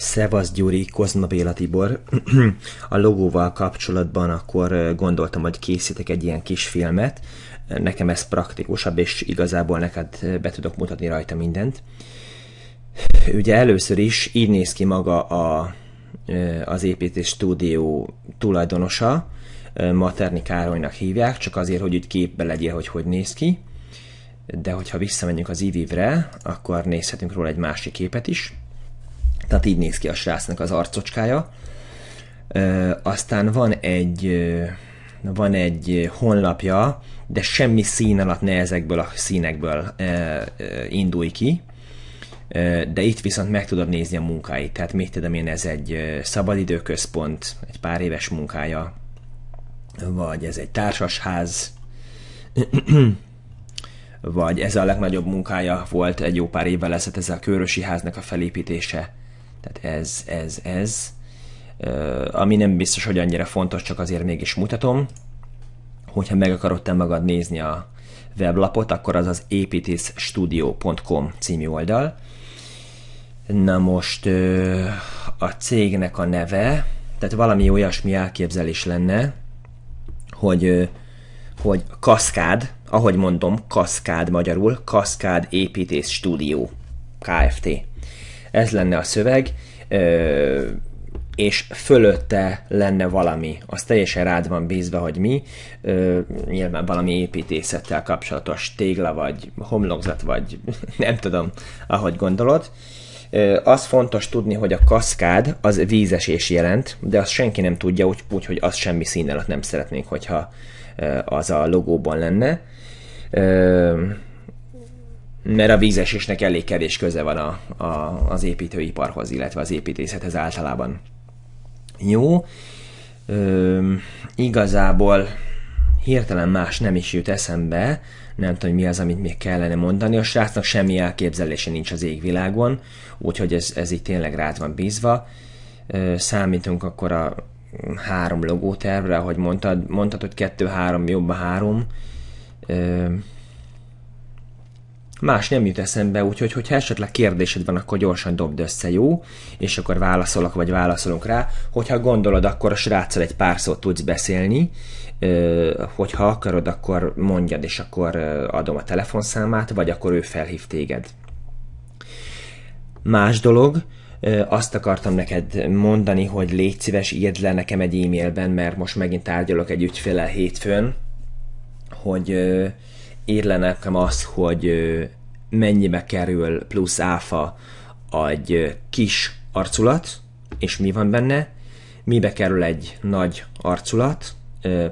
Szevasz Gyuri, Kozma Béla Tibor. A logóval kapcsolatban akkor gondoltam, hogy készítek egy ilyen kis filmet. Nekem ez praktikusabb, és igazából neked be tudok mutatni rajta mindent. Ugye először is így néz ki maga a, az építés stúdió tulajdonosa, Materni Károlynak hívják, csak azért, hogy úgy képbe legyél, hogy hogy néz ki. De hogyha visszamegyünk az ivivre, akkor nézhetünk róla egy másik képet is. Tehát így néz ki a srácnak az arcocskája. Aztán van egy, van egy honlapja, de semmi szín alatt ne ezekből a színekből ö, indulj ki. De itt viszont meg tudod nézni a munkáit. Tehát mit tudom én, ez egy szabadidőközpont, egy pár éves munkája, vagy ez egy társasház, vagy ez a legnagyobb munkája volt egy jó pár évvel ezelőtt, ez a Körösi háznak a felépítése. Tehát ez, ez, ez. Ami nem biztos, hogy annyira fontos, csak azért mégis mutatom. Hogyha meg akarod te magad nézni a weblapot, akkor az az építészstudio.com című oldal. Na most a cégnek a neve, tehát valami olyasmi elképzelés lenne, hogy, hogy Kaszkád, ahogy mondom, Kaszkád magyarul, Kaszkád Építész Stúdió Kft. Ez lenne a szöveg, és fölötte lenne valami. Az teljesen rád van bízva, hogy mi. Nyilván valami építészettel kapcsolatos tégla, vagy homlokzat, vagy nem tudom, ahogy gondolod. Az fontos tudni, hogy a kaszkád az vízesés jelent, de azt senki nem tudja, úgy, úgy hogy az semmi szín alatt nem szeretnénk, hogyha az a logóban lenne mert a vízesésnek elég kevés köze van a, a, az építőiparhoz, illetve az építészethez általában. Jó, ö, igazából hirtelen más nem is jut eszembe, nem tudom, mi az, amit még kellene mondani. A srácnak semmi elképzelése nincs az égvilágon, úgyhogy ez, ez itt tényleg rád van bízva. Ö, számítunk akkor a három logótervre, ahogy mondtad, mondtad, hogy kettő-három, jobb a három. Ö, Más nem jut eszembe, úgyhogy hogyha esetleg kérdésed van, akkor gyorsan dobd össze, jó? És akkor válaszolok, vagy válaszolunk rá. Hogyha gondolod, akkor a sráccal egy pár szót tudsz beszélni, hogyha akarod, akkor mondjad, és akkor adom a telefonszámát, vagy akkor ő felhív téged. Más dolog, azt akartam neked mondani, hogy légy szíves, írd le nekem egy e-mailben, mert most megint tárgyalok egy ügyfélel hétfőn, hogy ír le nekem azt, hogy mennyibe kerül plusz áfa egy kis arculat, és mi van benne, mibe kerül egy nagy arculat,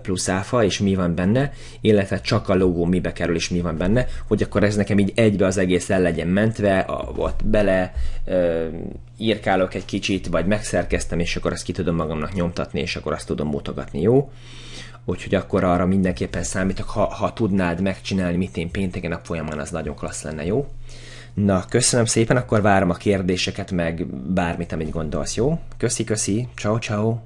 plusz áfa, és mi van benne, illetve csak a logó mibe kerül, és mi van benne, hogy akkor ez nekem így egybe az egész el legyen mentve, a, ott bele ö, írkálok egy kicsit, vagy megszerkeztem, és akkor azt ki tudom magamnak nyomtatni, és akkor azt tudom mutogatni, jó? Úgyhogy akkor arra mindenképpen számítok, ha, ha tudnád megcsinálni, mit én pénteken nap folyamán, az nagyon klassz lenne, jó? Na, köszönöm szépen, akkor várom a kérdéseket, meg bármit, amit gondolsz, jó? Köszi, köszi, ciao, ciao.